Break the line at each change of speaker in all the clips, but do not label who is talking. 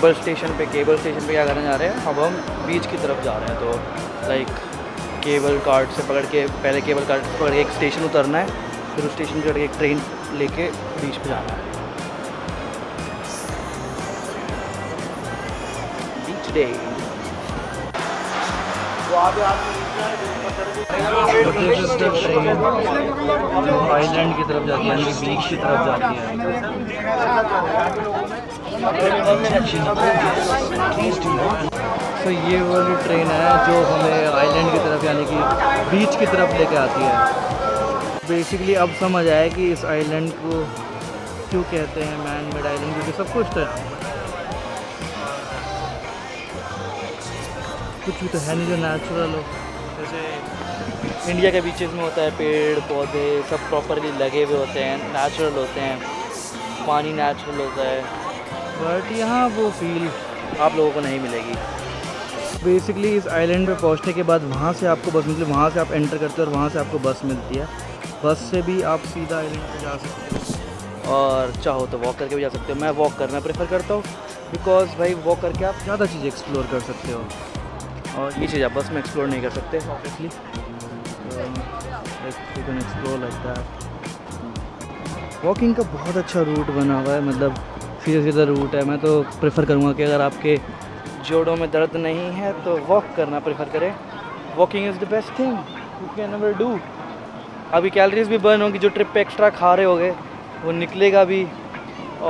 Cable station पे cable station पे क्या करने जा रहे हैं? अब हम बीच की तरफ़ जा रहे हैं तो लाइक केबल कार्ड से पकड़ के, पहले केबल कार्ड से पकड़ के एक स्टेशन उतरना है, फिर उस स्टेशन से एक ट्रेन लेके बीच पे जाना है। बीच डे आइलैंड की तरफ़ जाती है बीच की तरफ़ जाती है। तो ये वाली ट्रेन है जो हमें आइलैंड की तरफ़, यानी कि बीच की तरफ़ लेके आती है। बेसिकली अब समझ आया कि इस आइलैंड को क्यों कहते हैं मैन मेड आइलैंड क्योंकि सब कुछ तो कुछ भी तो है नहीं जो नेचुरल हो। जैसे इंडिया के बीचेस में होता है, पेड़, पौधे सब प्रॉपरली लगे हुए होते हैं नेचुरल होते हैं, पानी नेचुरल होता है। बट यहाँ वो फील आप लोगों को नहीं मिलेगी। बेसिकली इस आइलैंड पे पहुँचने के बाद वहाँ से आपको बस मिलती है, वहाँ से आप एंटर करते हो और वहाँ से आपको बस मिलती है। बस से भी आप सीधा आइलैंड पे जा सकते हो। और चाहो तो वॉक करके भी जा सकते हो। मैं वॉक करना प्रेफर करता हूँ बिकॉज़ भाई वॉक करके आप ज़्यादा चीज़ एक्सप्लोर कर सकते हो। और ये चीज़ आप बस में एक्सप्लोर नहीं कर सकते एक्सप्लोर वॉकिंग का बहुत अच्छा रूट बना हुआ है मतलब सीधा सीधा रूट है। मैं तो प्रेफर करूँगा कि अगर आपके जोड़ों में दर्द नहीं है तो वॉक करना प्रेफर करें। Walking is the best thing you can never do अभी कैलोरीज भी बर्न होगी, जो ट्रिप पे एक्स्ट्रा खा रहे होगे, वो निकलेगा भी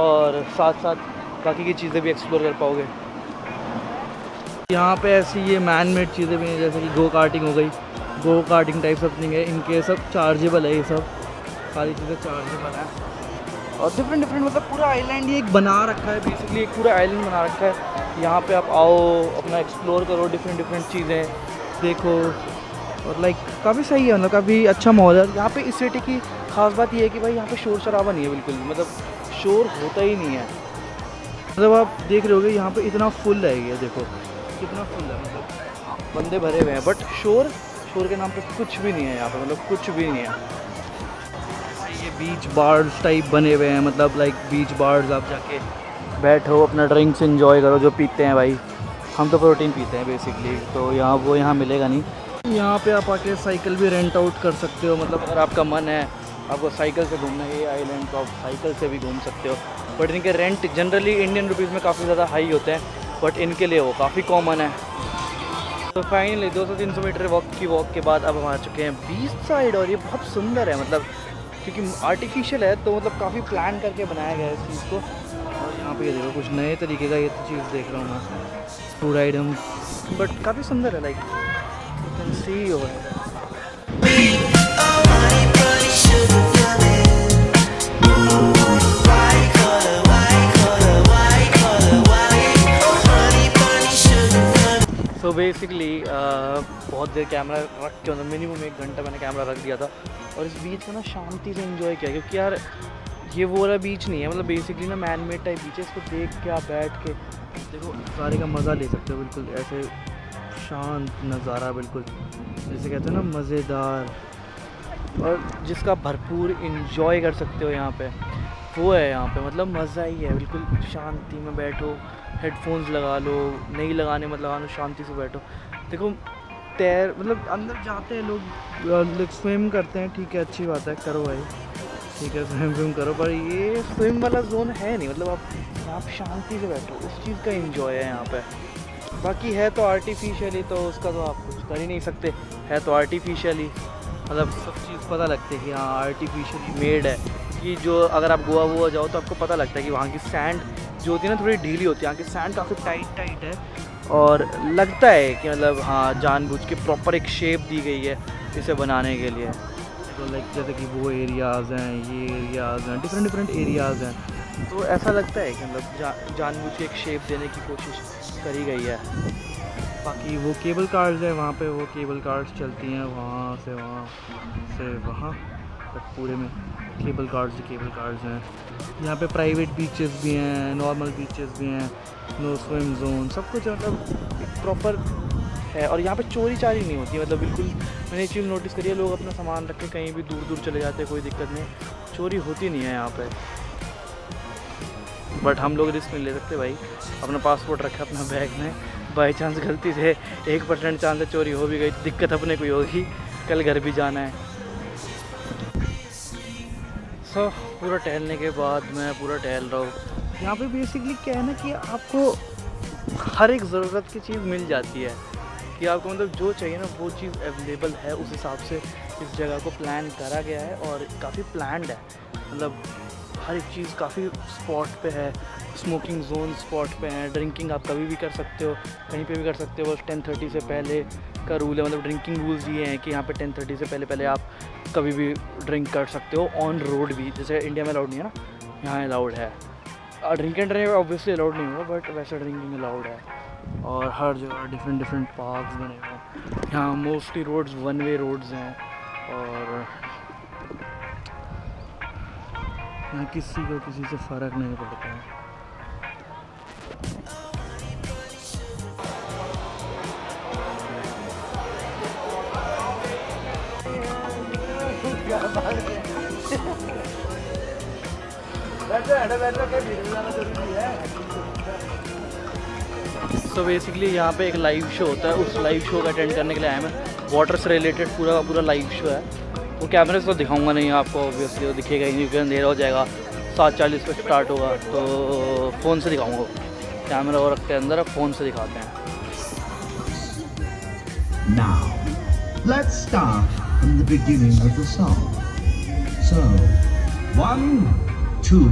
और साथ साथ बाकी की चीज़ें भी एक्सप्लोर कर पाओगे। यहाँ पे ऐसी ये मैन मेड चीज़ें भी हैं, जैसे कि गो कार्टिंग हो गई गो कार्टिंग टाइप समथिंग है, इनके सब चार्जेबल है ये सब। सारी चीज़ें चार्जेबल है। और डिफरेंट डिफरेंट मतलब पूरा आइलैंड ही एक बना रखा है बेसिकली एक पूरा आइलैंड बना रखा है। यहाँ पे आप आओ, अपना एक्सप्लोर करो डिफरेंट डिफरेंट चीज़ें देखो। और लाइक काफ़ी सही है मतलब काफ़ी अच्छा माहौल है। यहाँ पे इस सिटी की खास बात ये है कि भाई यहाँ पे शोर शराबा नहीं है बिल्कुल मतलब शोर होता ही नहीं है। मतलब आप देख रहे होगे, यहाँ पे इतना फुल है देखो। कितना फुल है मतलब? बंदे भरे हुए हैं बट शोर शोर के नाम पे कुछ भी नहीं है यहाँ पे मतलब कुछ भी नहीं है। ये बीच बार्स टाइप बने हुए हैं मतलब लाइक बीच बार्स आप जाके बैठो अपना ड्रिंक्स इंजॉय करो जो पीते हैं भाई। हम तो प्रोटीन पीते हैं बेसिकली तो यहाँ वो यहाँ मिलेगा नहीं। यहाँ पे आप आके साइकिल भी रेंट आउट कर सकते हो मतलब अगर आपका मन है आपको साइकिल से घूमना है ये आइलैंड तो आप साइकिल से भी घूम सकते हो। बट इनके रेंट जनरली इंडियन रुपीज़ में काफ़ी ज़्यादा हाई होते हैं। बट इनके लिए वो काफ़ी कॉमन है। तो फाइनली 200-300 मीटर वॉक की वॉक के बाद अब हम आ चुके हैं बीच साइड और ये बहुत सुंदर है मतलब क्योंकि आर्टिफिशियल है तो मतलब काफ़ी प्लान करके बनाया गया है इस चीज़ को। और यहाँ पे ये देखो, कुछ नए तरीके का ये तो चीज़ देख रहा हूँ मैं। फ़ूड आइटम बट काफ़ी सुंदर है like you can see so basically बहुत देर कैमरा रख के मतलब मिनिमम एक घंटा मैंने कैमरा रख दिया था। और इस बीच को ना शांति से एंजॉय किया, क्योंकि यार, ये वो वाला बीच नहीं है मतलब बेसिकली ना मैन मेड टाइप बीच है। इसको देख के आप बैठ के, देखो, सारे का मज़ा ले सकते हो, बिल्कुल ऐसे शांत नज़ारा, बिल्कुल। जैसे कहते हैं ना, मज़ेदार। और जिसका भरपूर इंजॉय कर सकते हो यहाँ पे। वो है यहाँ पे मतलब मज़ा ही है, बिल्कुल शांति में बैठो। हेडफोन्स लगा लो, नहीं लगाने मत लगा लो शांति से बैठो। देखो, तैर मतलब अंदर जाते हैं लोग स्विम करते हैं, ठीक है, अच्छी बात है, करो भाई। ठीक है स्विम स्विम करो, पर ये स्विम वाला जोन है नहीं मतलब आप आप शांति से बैठो उस चीज़ का इंजॉय है यहाँ पे। बाकी है तो आर्टिफिशियली तो उसका तो आप कुछ कर ही नहीं सकते। है तो आर्टिफिशियली मतलब सब चीज़ पता लगती है कि हाँ आर्टिफिशियली मेड है। कि जो अगर आप गोवा वोवा जाओ तो आपको पता लगता है कि वहाँ की सैंड जो होती है ना थोड़ी ढीली होती है। यहाँ की सैंड काफ़ी टाइट टाइट है। और लगता है कि मतलब हाँ जानबूझ के प्रॉपर एक शेप दी गई है इसे बनाने के लिए। तो लाइक जैसे कि वो एरियाज़ हैं ये एरियाज़ हैं डिफरेंट डिफरेंट एरियाज़ हैं। तो ऐसा लगता है कि मतलब जा, जानबूझ के एक शेप देने की कोशिश करी गई है। बाकी वो केबल कार्स है वहाँ पे वो केबल कार्स चलती हैं वहाँ से वहाँ से वहाँ तक पूरे में। केबल कार्स ही केबल कार्स हैं। यहाँ पे प्राइवेट बीचेस भी हैं नॉर्मल बीचेस भी हैं नो स्विम जोन सब कुछ मतलब एक प्रॉपर है। और यहाँ पे चोरी चारी नहीं होती मतलब बिल्कुल मैंने चीज़ नोटिस करी है, लोग अपना सामान रख के कहीं भी दूर दूर चले जाते हैं, कोई दिक्कत नहीं। चोरी होती नहीं है यहाँ पर बट हम लोग रिस्क नहीं ले सकते भाई। अपना पासपोर्ट रखा, अपना बैग में। बाई चांस गलती से एक परसेंट चांस चोरी हो भी गई तो दिक्कत अपने कोई होगी। कल घर भी जाना है। सो, पूरा टहलने के बाद मैं पूरा टहल रहा हूँ। यहाँ पे बेसिकली क्या है ना कि आपको हर एक ज़रूरत की चीज़ मिल जाती है। कि आपको मतलब जो चाहिए ना, वो चीज़ अवेलेबल है, उस हिसाब से इस जगह को प्लान करा गया है और काफ़ी प्लान्ड है। मतलब हर एक चीज़ काफ़ी स्पॉट पे है स्मोकिंग जोन स्पॉट पे है ड्रिंकिंग आप कभी भी कर सकते हो, कहीं पे भी कर सकते हो, बस टेन थर्टी से पहले का रूल है मतलब ड्रिंकिंग रूल्स ये हैं कि यहाँ पे टेन थर्टी से पहले पहले आप कभी भी ड्रिंक कर सकते हो ऑन रोड भी। जैसे इंडिया में अलाउड नहीं है ना? यहाँ अलाउड है। Drink and drive obviously allowed नहीं होगा बट वैसे ड्रिंकिंग अलाउड है। और हर जगह डिफरेंट डिफरेंट पार्क बने हुए हैं। यहाँ mostly roads one way roads हैं। और यहाँ किसी को किसी से फ़र्क नहीं पड़ता है। सो बेसिकली यहाँ पे एक लाइव शो होता है। उस लाइव शो का अटेंड करने के लिए आया मैं। वाटर से रिलेटेड पूरा का पूरा लाइव शो है। वो कैमरे से तो दिखाऊँगा नहीं आपको ऑब्वियसली तो दिखेगा ही नहीं अंधेरा हो जाएगा। सात चालीस पे स्टार्ट होगा तो फ़ोन से दिखाऊँगा। कैमरा और रखते हैं अंदर फ़ोन से दिखाते हैं।
Now, let's start from the beginning of the song. So, one, two,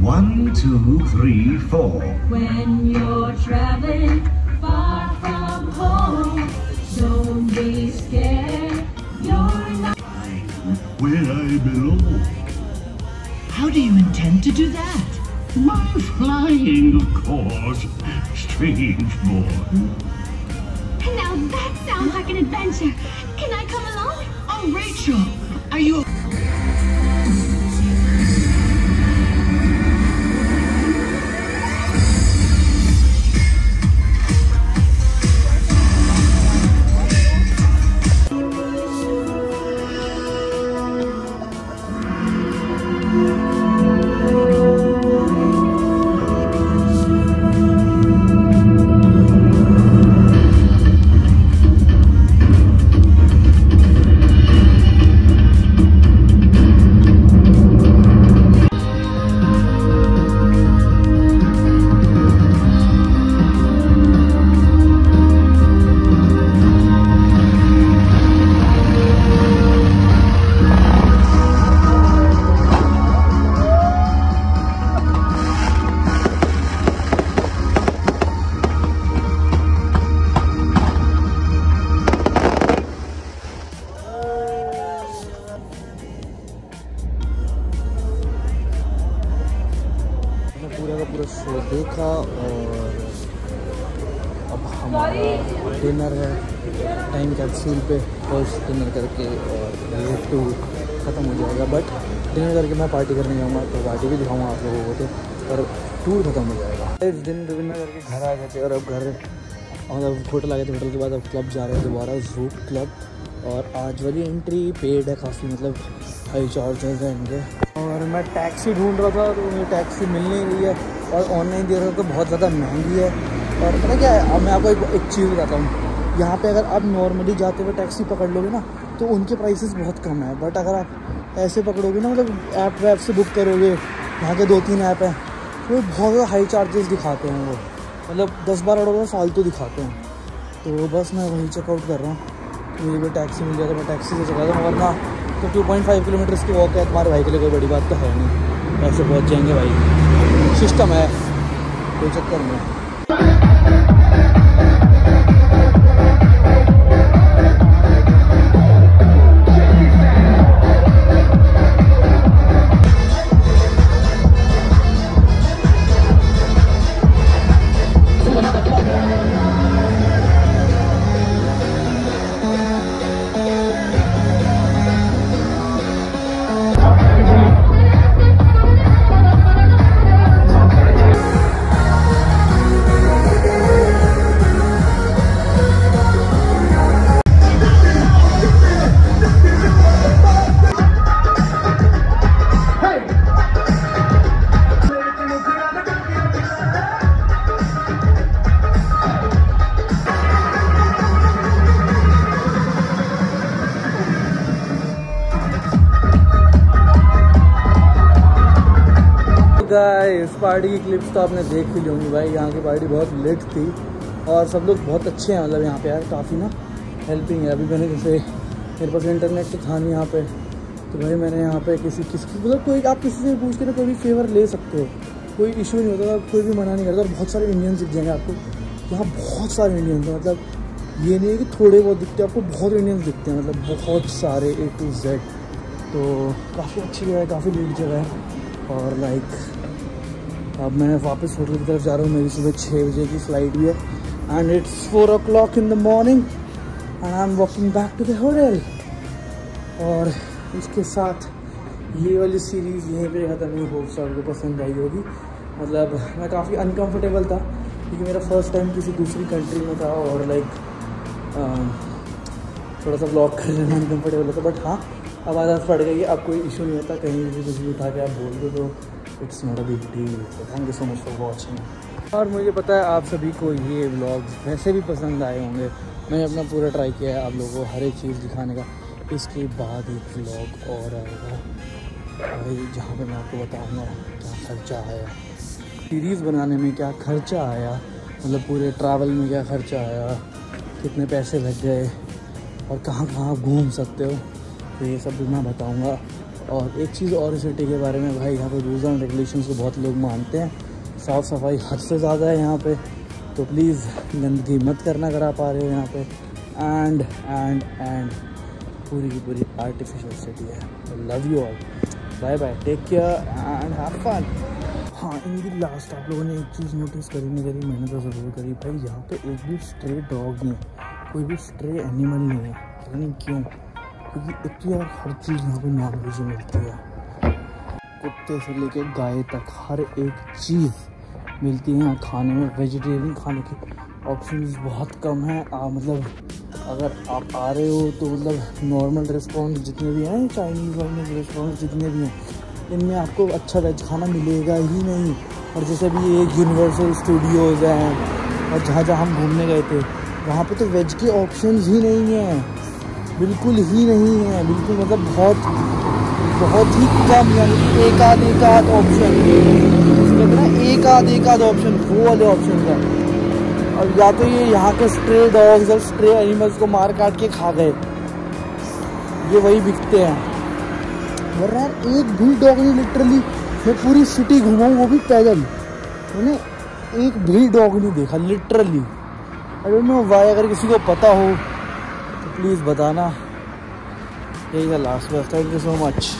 one, two, three, four.
When you're traveling far from home, don't be scared. You're not.
Where I belong.
How do you intend to do that?
My flying, of course. Strange boy.
Now that sounds like an adventure. Can I come along?
Oh, Rachel, are you?
पूरा show देखा और अब हमारा dinner है time capsule पे first dinner करके और ये टूर ख़त्म हो जाएगा बट डिनर करके मैं पार्टी करने जाऊँगा तो पार्टी भी दिखाऊँगा आप लोगों को तो और टूर ख़त्म हो जाएगा। इस दिन डिनर करके घर आ गए थे और अब घर मतलब होटल आ गए थे होटल के बाद अब क्लब जा रहे हैं दोबारा जूट क्लब और आज वाली एंट्री पेड है काफ़ी मतलब हाई चार्जेस हैं इनके। और मैं टैक्सी ढूंढ रहा था तो मुझे टैक्सी मिल नहीं रही है। और ऑनलाइन दे रहा हो तो बहुत ज़्यादा महँगी है। और पता क्या है अब मैं आपको एक, एक चीज़ बताता हूँ। यहाँ पे अगर आप नॉर्मली जाते हुए टैक्सी पकड़ लोगे ना तो उनके प्राइसेस बहुत कम है। बट अगर आप ऐसे पकड़ोगे ना मतलब ऐप वैप से बुक करोगे यहाँ के दो तीन ऐप हैं तो बहुत ज़्यादा हाई चार्जेस दिखाते हैं वो। मतलब दस बारह डॉलर फालतू दिखाते हैं। तो बस मैं वहीं चेकआउट कर रहा हूँ। मुझे भी टैक्सी मिल जाए मैं टैक्सी से चला जाऊँ वरना तो टू पॉइंट फाइव किलोमीटर्स की वॉक है तुम्हारे भाई के लिए कोई बड़ी बात तो है नहीं। ऐसे पहुँच जाएँगे भाई। सिस्टम है कोई चक्कर नहीं गाइस पार्टी की क्लिप्स तो आपने देख ही ली होंगी भाई। यहाँ की पार्टी बहुत लेट थी और सब लोग बहुत अच्छे हैं मतलब यहाँ पे यार, काफ़ी ना हेल्पिंग है। अभी मैंने जैसे, मेरे पास इंटरनेट तो था नहीं यहाँ पे। तो भाई मैंने यहाँ पे किसी किसी मतलब कोई, आप किसी से पूछ के ना कोई भी फेवर ले सकते हो। कोई इशू नहीं होता कोई भी मना नहीं करता और बहुत सारे इंडियंस दिख जाएँगे आपको। यहाँ बहुत सारे इंडियंस हैं मतलब ये नहीं है कि थोड़े बहुत दिखते आपको बहुत इंडियंस दिखते हैं मतलब बहुत सारे ए टू जेड तो काफ़ी अच्छी जगह है, काफ़ी नीट जगह है। और लाइक अब मैं वापस होटल की तरफ़ जा रहा हूँ। मेरी सुबह छः बजे की फ़्लाइट भी है। And it's four o'clock in the morning and I am walking back to the hotel और इसके साथ ये वाली सीरीज़ यहीं पे ख़त्म हुई। होप से आपको पसंद आई होगी। मतलब मैं काफ़ी अनकंफर्टेबल था, क्योंकि मेरा फ़र्स्ट टाइम किसी दूसरी कंट्री में था और लाइक थोड़ा सा ब्लॉग करने में अनकम्फर्टेबल होता बट हाँ अब आदत पड़ गई, अब कोई इशू नहीं होता, कहीं भी कुछ भी उठा के आप बोल दो तो it's not a big deal thank you so much for watching और मुझे पता है आप सभी को ये ब्लॉग्स वैसे भी पसंद आए होंगे। मैंने अपना पूरा ट्राई किया है आप लोगों को हर एक चीज़ दिखाने का। इसके बाद एक ब्लॉग और आएगा भाई, जहाँ पे मैं आपको बताऊँगा क्या खर्चा आया। सीरीज़ बनाने में क्या खर्चा आया? मतलब पूरे ट्रैवल में क्या खर्चा आया? कितने पैसे लग गए? और कहाँ कहाँ घूम सकते हो? तो ये सब मैं बताऊँगा। और एक चीज़ और सिटी के बारे में, भाई, यहाँ पे रूल्स एंड रेगुलेशन को बहुत लोग मानते हैं। साफ़ सफ़ाई हद से ज़्यादा है यहाँ पे। तो प्लीज़ गंदगी मत करना करा पा रहे हो यहाँ पे। एंड एंड एंड पूरी की पूरी आर्टिफिशियल सिटी है। Love you all bye bye take care and have fun हाँ इनकी लास्ट आप लोगों ने एक चीज़ नोटिस करी नहीं करी, मैंने तो ज़रूर करी। भाई, यहाँ पे एक भी स्ट्रे डॉग नहीं कोई भी स्ट्रे एनिमल नहीं है। पता नहीं क्यों। क्योंकि इतनी यार हर चीज़ यहाँ पे नॉन वेज मिलती है। कुत्ते से लेके गाय तक हर एक चीज़ मिलती है यहाँ खाने में। वेजिटेरियन खाने के ऑप्शंस बहुत कम हैं। मतलब अगर आप आ रहे हो तो मतलब नॉर्मल रेस्टोरेंट जितने भी हैं चाइनीज़ वाइनीज़ रेस्टोरेंट जितने भी हैं, इनमें आपको अच्छा वेज खाना मिलेगा ही नहीं। और जैसे भी एक यूनिवर्सल स्टूडियोज़ हैं, और जहाँ जहाँ हम घूमने गए थे, वहाँ पे तो वेज के ऑप्शंस ही नहीं हैं। बिल्कुल ही नहीं है, बिल्कुल मतलब बहुत बहुत ही कम, यानी एक आध एक आध ऑप्शन ना एक आध एक आध ऑप्शन वो वाले ऑप्शन का और या तो ये यहाँ के स्ट्रे डॉग्स और स्ट्रे एनिमल्स को मार काट के खा गए। ये वही बिकते हैं। वरना यार, एक भी डॉग नहीं लिटरली मैं पूरी सिटी घूमाऊँ, वो भी पैदल। मैंने एक भी डॉग नहीं देखा literally I don't know why अगर किसी को पता हो। प्लीज़ बताना। यही था लास्ट बस थैंक यू सो मच